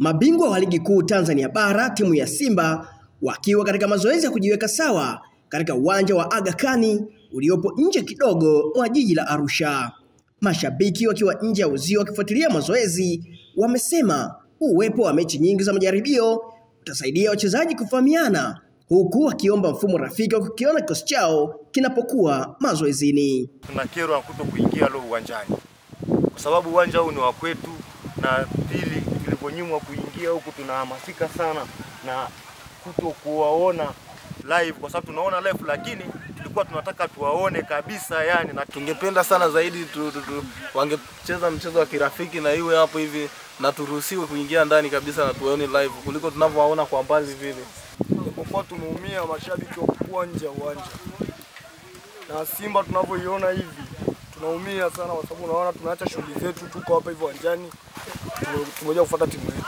Mabingwa wa ligi kuu Tanzania bara timu ya Simba wakiwa katika mazoezi ya kujiweka sawa katika uwanja wa Aga Khan uliopo nje kidogo mwa jiji la Arusha. Mashabiki wakiwa nje ya uzio wakifuatilia mazoezi wamesema uwepo wa mechi nyingi za majaribio utasaidia wachezaji kufahamiana huku wakiomba mfumo rafiki wa kukiona kikosi chao kinapokuwa mazoezini. Tuna kero kuto kuingia leo uwanjani kwa sababu uwanja huu ni wa kwetu, na pili, tulivyonyimwa kuingia huku tunahamasika sana na kuto kuwaona live, kwa sababu tunaona live, lakini tulikuwa tunataka tuwaone kabisa yani, na tungependa sana zaidi tu, tu, tu, wangecheza mchezo wa kirafiki na iwe hapo hivi na turuhusiwe kuingia ndani kabisa na tuwaone live kuliko tunavyowaona kwa mbali vile. Kwa tumeumia mashabiki wa kuwa nje ya uwanja na Simba tunavyoiona hivi tunaumia sana, kwa sababu unaona tunaacha shughuli zetu, tuko hapa hivi uwanjani, tumekuja kufuata timu yetu.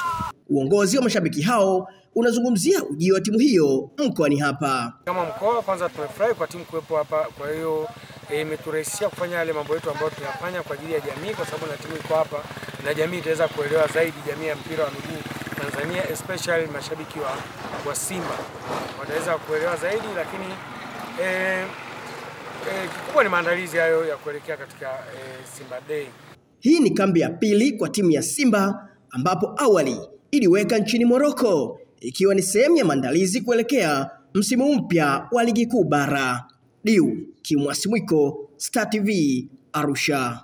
Uongozi wa mashabiki hao unazungumzia ujio wa timu hiyo mkoani hapa. Kama mkoa kwanza, tumefurahi kwa timu kuwepo hapa, kwa hiyo imeturahisishia kufanya yale mambo yetu ambayo tunayafanya kwa ajili ya jamii, kwa sababu na timu iko hapa na jamii itaweza kuelewa zaidi, jamii ya mpira wa miguu Tanzania, especially mashabiki wa, wa Simba wataweza kuelewa zaidi, lakini eh, eh, kikubwa ni maandalizi hayo ya kuelekea katika eh, Simba Day. Hii ni kambi ya pili kwa timu ya Simba ambapo awali iliweka nchini Moroko ikiwa ni sehemu ya maandalizi kuelekea msimu mpya wa ligi kuu bara. Diu Kimwasimwiko, Star TV, Arusha.